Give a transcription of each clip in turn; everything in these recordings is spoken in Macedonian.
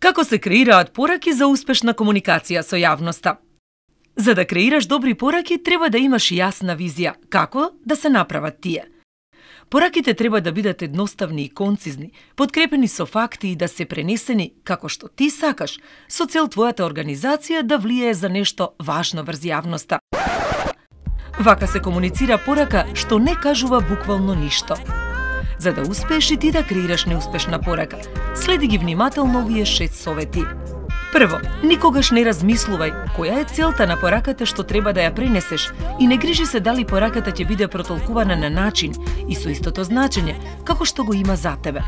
Како се креираат пораки за успешна комуникација со јавноста? За да креираш добри пораки, треба да имаш јасна визија како да се направат тие. Пораките треба да бидат едноставни и концизни, подкрепени со факти и да се пренесени како што ти сакаш, со цел твојата организација да влијае за нешто важно врз јавноста. Вака се комуницира порака што не кажува буквално ништо за да успееш и ти да креираш неуспешна порака. Следи ги внимателно овие шест совети. Прво, никогаш не размислувај која е целта на пораката што треба да ја пренесеш и не грижи се дали пораката ќе биде протолкувана на начин и со истото значење како што го има за тебе.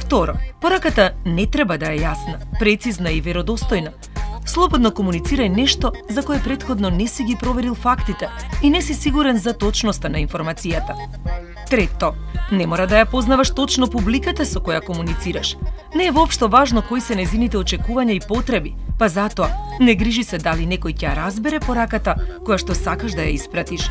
Второ, пораката не треба да е јасна, прецизна и веродостојна. Слободно комуницирај нешто за кое предходно не си ги проверил фактите и не си сигурен за точноста на информацијата. Трето, не мора да ја познаваш точно публиката со која комуницираш. Не е воопшто важно кои се незините очекувања и потреби, па затоа не грижи се дали некој ќе разбере пораката која што сакаш да ја испратиш.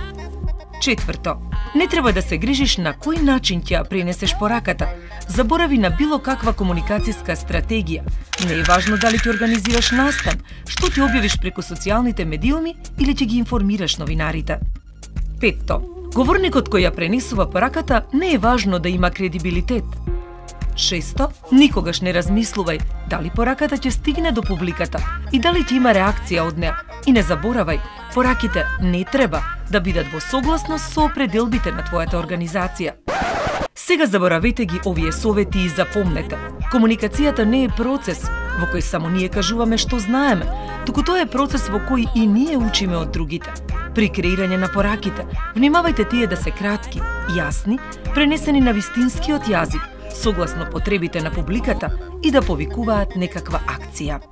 Четврто, не треба да се грижиш на кој начин ќе ја пренесеш пораката. Заборави на било каква комуникацијска стратегија. Не е важно дали ќе организираш настан, што ќе објавиш преку социјалните медиуми или ќе ги информираш новинарите. Петто, Говорникот кој ја пренесува пораката не е важно да има кредибилитет. Шесто, никогаш не размислувај дали пораката ќе стигне до публиката и дали ќе има реакција од неа. И не заборавај, пораките не треба да бидат во согласност со пределбите на твојата организација. Сега заборавете ги овие совети и запомнете. Комуникацијата не е процес во кој само ние кажуваме што знаеме, туку тоа е процес во кој и ние учиме од другите. При креирање на пораките, внимавајте тие да се кратки, јасни, пренесени на вистинскиот јазик, согласно потребите на публиката и да повикуваат некаква акција.